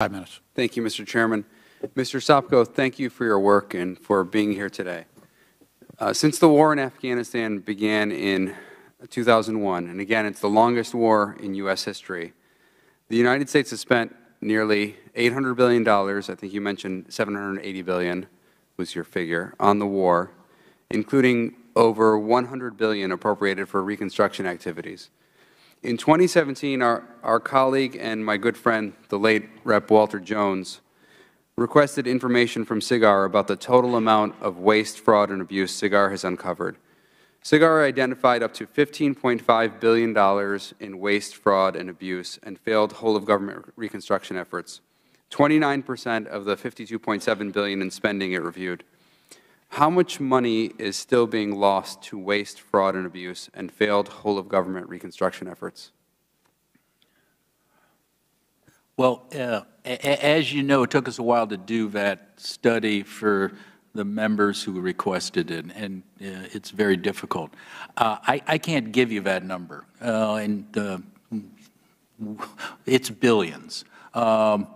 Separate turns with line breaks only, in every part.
Five minutes.
Thank you, Mr. Chairman. Mr. Sopko, thank you for your work and for being here today. Uh, since the war in Afghanistan began in 2001, and again, it's the longest war in U.S. history, the United States has spent nearly $800 billion, I think you mentioned 780 billion was your figure, on the war, including over 100 billion appropriated for reconstruction activities. In 2017, our, our colleague and my good friend, the late Rep. Walter Jones, requested information from SIGAR about the total amount of waste, fraud, and abuse SIGAR has uncovered. SIGAR identified up to $15.5 billion in waste, fraud, and abuse and failed whole-of-government reconstruction efforts, 29 percent of the 52.7 billion in spending it reviewed. How much money is still being lost to waste, fraud, and abuse and failed whole-of-government reconstruction efforts?
Well, uh, as you know, it took us a while to do that study for the members who requested it, and uh, it's very difficult. Uh, I, I, can't give you that number, uh, and it's billions. Um,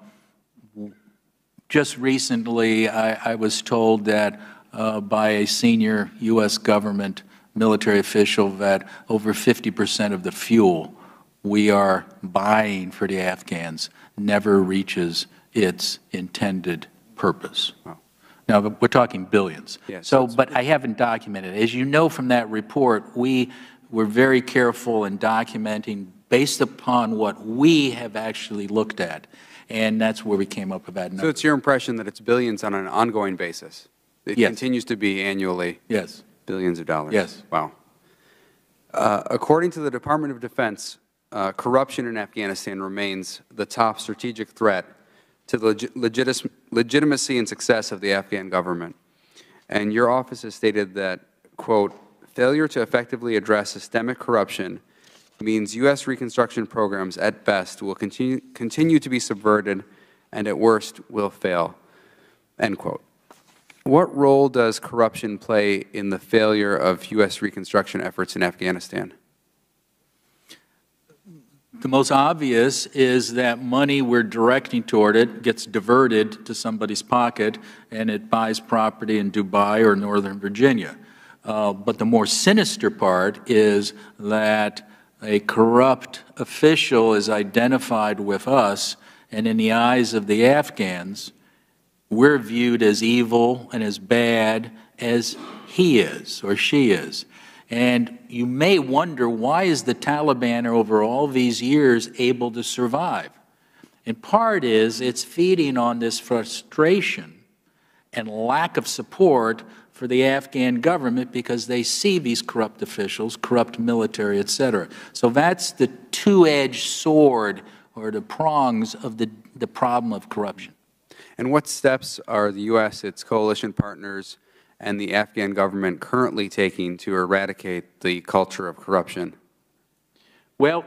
just recently, I, I was told that uh, by a senior U.S. government military official that over 50 percent of the fuel we are buying for the Afghans never reaches its intended purpose. Wow. Now, we're talking billions.
Yes,
so, but I haven't documented. As you know from that report, we were very careful in documenting based upon what we have actually looked at. And that's where we came up with that number.
So it's your impression that it's billions on an ongoing basis? It
yes.
continues to be annually
yes.
billions of dollars.
Yes.
Wow. Uh, according to the Department of Defense, uh, corruption in Afghanistan remains the top strategic threat to the legit legitimacy and success of the Afghan government. And your office has stated that, quote, failure to effectively address systemic corruption means U.S. reconstruction programs at best will continue, continue to be subverted and at worst will fail, end quote. What role does corruption play in the failure of U.S. reconstruction efforts in Afghanistan?
The most obvious is that money we're directing toward it gets diverted to somebody's pocket and it buys property in Dubai or Northern Virginia. Uh, but the more sinister part is that a corrupt official is identified with us, and in the eyes of the Afghans, we're viewed as evil and as bad as he is or she is. And you may wonder why is the Taliban over all these years able to survive? In part is it's feeding on this frustration and lack of support for the Afghan government because they see these corrupt officials, corrupt military, et cetera. So that's the two-edged sword or the prongs of the, the problem of corruption.
And what steps are the U.S., its coalition partners, and the Afghan government currently taking to eradicate the culture of corruption?
Well,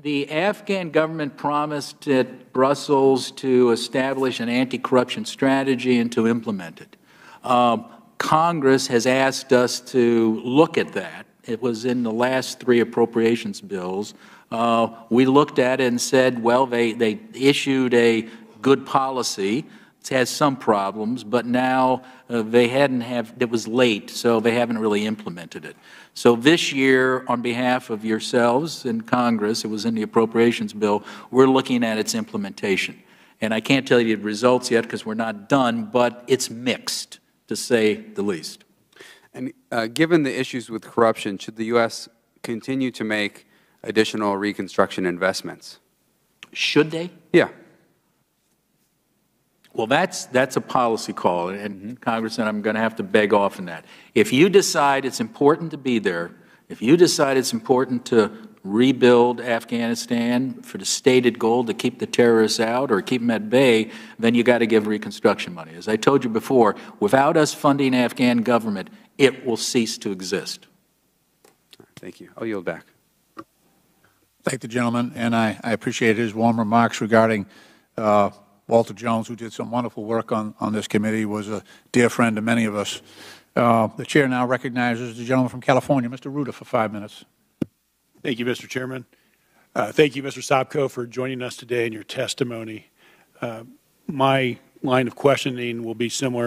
the Afghan government promised at Brussels to establish an anti-corruption strategy and to implement it. Um, Congress has asked us to look at that. It was in the last three appropriations bills. Uh, we looked at it and said, well, they, they issued a good policy has some problems, but now uh, they hadn't have, it was late, so they haven't really implemented it. So this year, on behalf of yourselves and Congress, it was in the appropriations bill, we're looking at its implementation. And I can't tell you the results yet because we're not done, but it's mixed, to say the least.
And uh, given the issues with corruption, should the U.S. continue to make additional reconstruction investments?
Should they?
Yeah.
Well, that's, that's a policy call, and. Congressman, I'm going to have to beg off on that. If you decide it's important to be there, if you decide it's important to rebuild Afghanistan for the stated goal to keep the terrorists out or keep them at bay, then you got to give reconstruction money. As I told you before, without us funding Afghan government, it will cease to exist.
Thank you. I'll yield back.
Thank the gentleman, and I, I appreciate his warm remarks regarding uh, Walter Jones, who did some wonderful work on, on this committee, was a dear friend to many of us. Uh, the Chair now recognizes the gentleman from California, Mr. Rouda, for five minutes.
Thank you, Mr. Chairman. Uh, thank you, Mr. Sopko, for joining us today in your testimony. Uh, my line of questioning will be similar